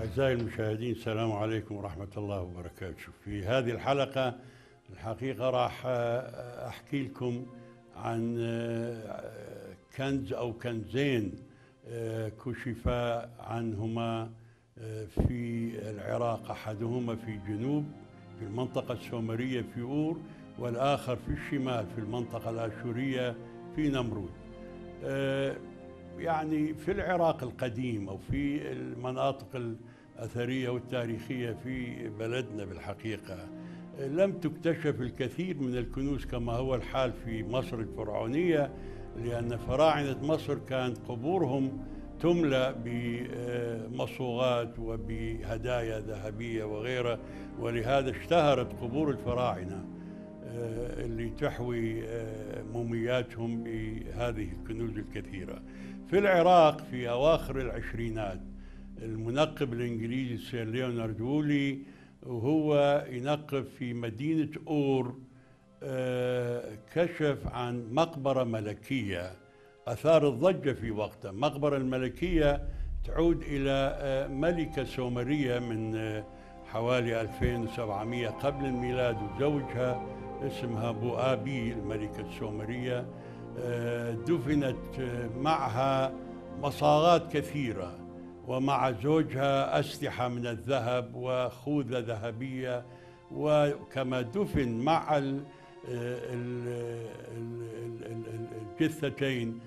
أعزائي المشاهدين السلام عليكم ورحمة الله وبركاته. في هذه الحلقة الحقيقة راح أحكي لكم عن كنز أو كنزين كشف عنهما في العراق أحدهما في جنوب في المنطقة السومرية في أور والآخر في الشمال في المنطقة الآشورية في نمرود. يعني في العراق القديم أو في المناطق الأثرية والتاريخية في بلدنا بالحقيقة. لم تكتشف الكثير من الكنوز كما هو الحال في مصر الفرعونية لأن فراعنة مصر كانت قبورهم تملأ بمصوغات وبهدايا ذهبية وغيرها ولهذا اشتهرت قبور الفراعنة اللي تحوي مومياتهم بهذه الكنوز الكثيرة. في العراق في أواخر العشرينات المنقب الإنجليزي سير ليونارد وولي وهو ينقب في مدينة أور كشف عن مقبرة ملكية أثار الضجة في وقتها. مقبرة الملكية تعود إلى ملكة سومرية من حوالي 2700 قبل الميلاد وزوجها اسمها بؤابي الملكة السومرية. دفنت معها مصاغات كثيرة. ومع زوجها أسلحة من الذهب وخوذة ذهبية وكما دفن مع الجثتين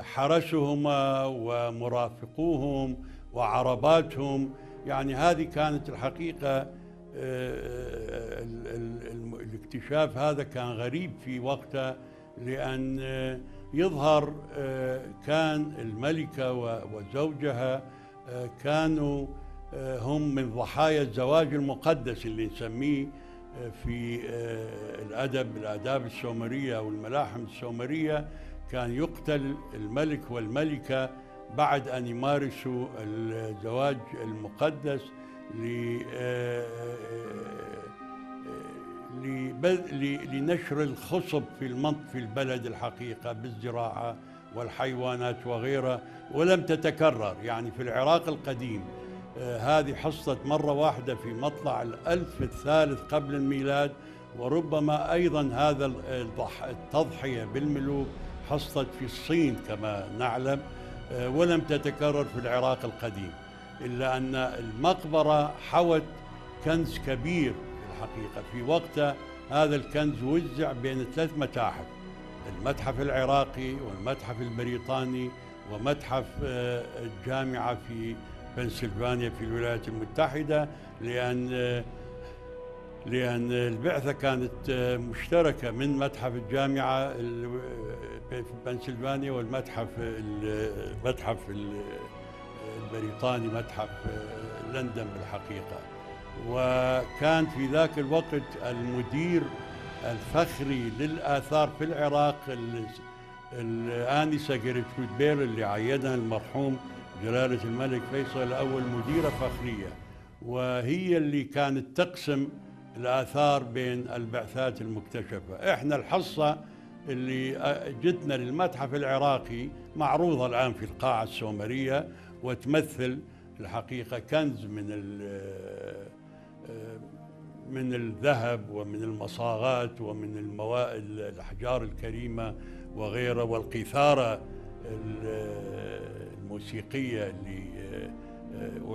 حرسهما ومرافقوهم وعرباتهم. يعني هذه كانت الحقيقة الاكتشاف هذا كان غريب في وقته لأن يظهر كان الملكة وزوجها كانوا هم من ضحايا الزواج المقدس اللي نسميه في الأدب الآداب السومرية أو الملاحم السومرية. كان يقتل الملك والملكة بعد أن يمارسوا الزواج المقدس لنشر الخصب في المنطقة في البلد الحقيقة بالزراعة والحيوانات وغيرها ولم تتكرر. يعني في العراق القديم هذه حصلت مرة واحدة في مطلع الألف الثالث قبل الميلاد وربما أيضا هذا التضحية بالملوك حصلت في الصين كما نعلم ولم تتكرر في العراق القديم. إلا أن المقبرة حوت كنز كبير الحقيقة. في وقتها هذا الكنز وزع بين ثلاث متاحف المتحف العراقي والمتحف البريطاني ومتحف الجامعة في بنسلفانيا في الولايات المتحدة لأن لأن البعثة كانت مشتركة من متحف الجامعة في بنسلفانيا والمتحف المتحف البريطاني متحف لندن بالحقيقة. وكان في ذاك الوقت المدير الفخري للآثار في العراق الآنسة جريترود بيل اللي عينها المرحوم جلالة الملك فيصل الأول مديرة فخرية. وهي اللي كانت تقسم الآثار بين البعثات المكتشفة. إحنا الحصة اللي جتنا للمتحف العراقي معروضة الآن في القاعة السومرية وتمثل الحقيقة كنز من من الذهب ومن المصاغات ومن المواد الأحجار الكريمة وغيرها والقيثارة الموسيقية اللي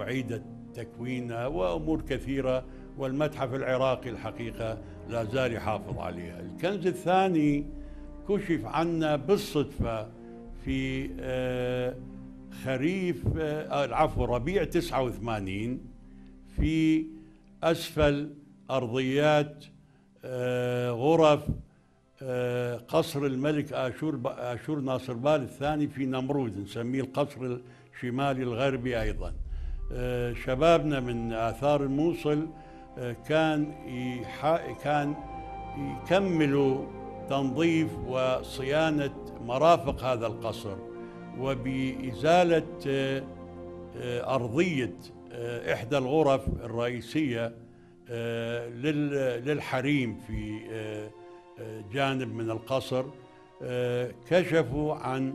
أعيدت تكوينها وأمور كثيرة والمتحف العراقي الحقيقة لا زال يحافظ عليها. الكنز الثاني كشف عنا بالصدفة في خريف العفو ربيع 89 في أسفل أرضيات غرف قصر الملك آشور آشور ناصر بال الثاني في نمرود نسميه القصر الشمالي الغربي أيضا. شبابنا من آثار الموصل كان كان يكملوا تنظيف وصيانة مرافق هذا القصر وبإزالة أرضية إحدى الغرف الرئيسية للحريم في جانب من القصر كشفوا عن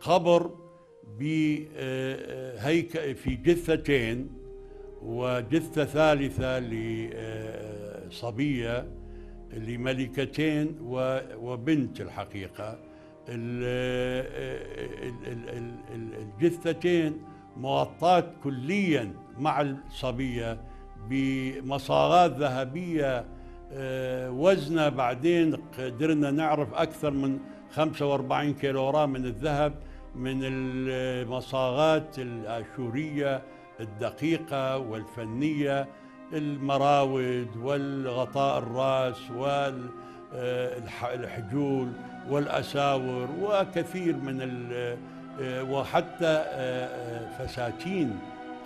قبر في جثتين وجثة ثالثة لصبية لملكتين وبنت الحقيقة. الجثتين مغطاة كليا مع الصبية بمصاغات ذهبية آه، وزنها بعدين قدرنا نعرف أكثر من 45 كيلوغرام من الذهب من المصاغات الآشورية الدقيقة والفنية المراود والغطاء الرأس والحجول والأساور وكثير من وحتى فساتين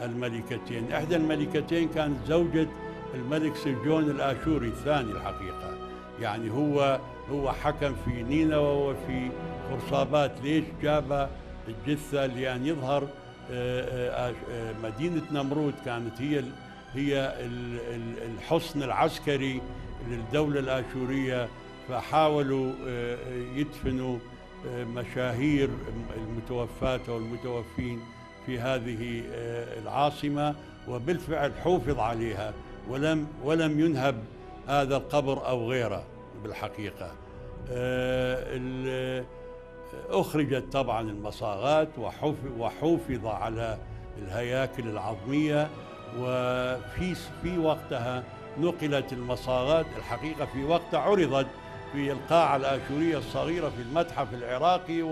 الملكتين. إحدى الملكتين كانت زوجة الملك سجون الآشوري الثاني الحقيقة. يعني هو هو حكم في نينوى وفي خرصابات ليش جاب الجثة لأن يظهر آه، آه، آه، مدينة نمرود كانت هي هي الحصن العسكري للدولة الآشورية فحاولوا يدفنوا مشاهير المتوفاة والمتوفين في هذه العاصمة وبالفعل حوفظ عليها ولم ولم ينهب هذا القبر أو غيره بالحقيقة. أخرجت طبعا المصاغات وحفظ على الهياكل العظمية وفي في وقتها نقلت المصاغات الحقيقة في وقتها عرضت في القاعة الآشورية الصغيرة في المتحف العراقي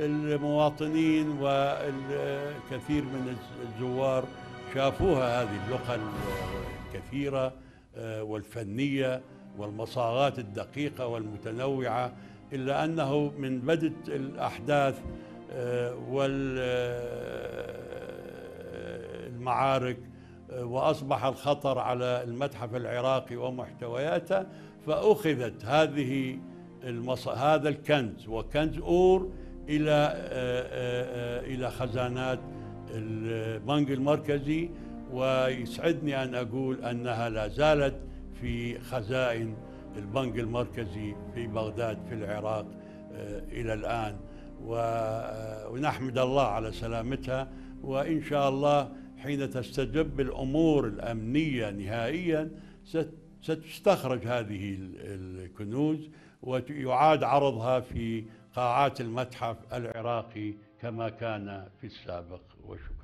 والمواطنين والكثير من الزوار شافوها هذه اللغة الكثيرة آه، والفنية والمصاغات الدقيقة والمتنوعة إلا أنه من بدء الأحداث آه، والمعارك آه، وأصبح الخطر على المتحف العراقي ومحتوياته فأخذت هذه المص... هذا الكنز وكنز أور إلى آه، إلى خزانات البنك المركزي ويسعدني أن أقول أنها لا زالت في خزائن البنك المركزي في بغداد في العراق آه، إلى الآن. آه، ونحمد الله على سلامتها وإن شاء الله حين تستجب الأمور الأمنية نهائيا ستستخرج هذه الكنوز ويعاد عرضها في قاعات المتحف العراقي كما كان في السابق وشكرا